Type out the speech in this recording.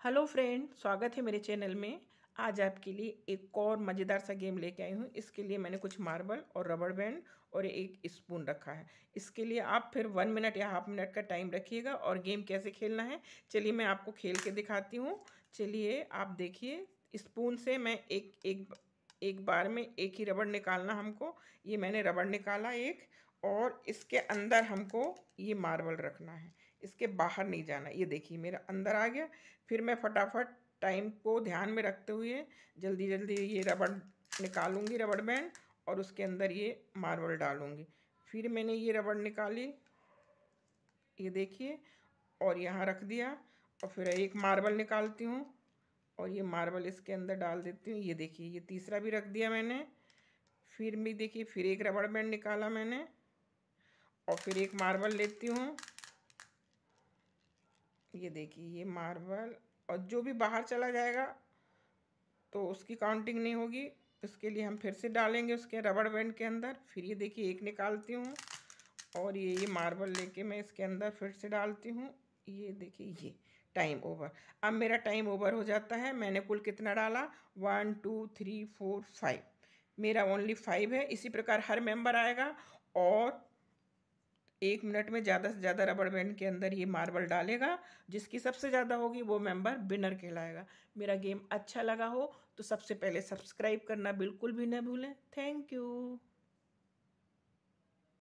Hello friend, स्वागत है मेरे चैनल में। आज आपके लिए एक और मज़ेदार सा गेम लेके आई हूँ। इसके लिए मैंने कुछ मार्बल और रबड़ बैंड और एक स्पून रखा है। इसके लिए आप फिर वन मिनट या हाफ़ मिनट का टाइम रखिएगा और गेम कैसे खेलना है, चलिए मैं आपको खेल के दिखाती हूँ। चलिए आप देखिए, स्पून से मैं एक एक एक बार में एक ही रबड़ निकालना हमको। ये मैंने रबड़ निकाला एक और इसके अंदर हमको ये मार्बल रखना है। इसके बाहर नहीं जाना। ये देखिए, मेरा अंदर आ गया। फिर मैं फटाफट टाइम को ध्यान में रखते हुए जल्दी जल्दी ये रबड़ निकालूँगी, रबड़ बैंड, और उसके अंदर ये मार्बल डालूँगी। फिर मैंने ये रबड़ निकाली, ये देखिए, और यहाँ रख दिया, और फिर एक मार्बल निकालती हूँ, और ये मार्बल इसके अंदर डाल देती हूँ। ये देखिए, ये तीसरा भी रख दिया मैंने। फिर भी देखिए, फिर एक रबड़ बैंड निकाला मैंने, और फिर एक मार्बल लेती हूँ। ये देखिए, ये मार्बल और जो भी बाहर चला जाएगा तो उसकी काउंटिंग नहीं होगी। उसके लिए हम फिर से डालेंगे उसके रबड़ बैंड के अंदर। फिर ये देखिए, एक निकालती हूँ और ये ये मार्बल लेके मैं इसके अंदर फिर से डालती हूँ। ये देखिए, ये टाइम ओवर। अब मेरा टाइम ओवर हो जाता है। मैंने कुल कितना डाला? One, two, three, four, five. मेरा ओनली फाइव है। इसी प्रकार हर मेंबर आएगा और एक मिनट में ज़्यादा से ज़्यादा रबड़ बैंड के अंदर ये मार्बल डालेगा, जिसकी सबसे ज़्यादा होगी वो मेंबर विनर कहलाएगा। मेरा गेम अच्छा लगा हो तो सबसे पहले सब्सक्राइब करना बिल्कुल भी न भूलें। Thank you.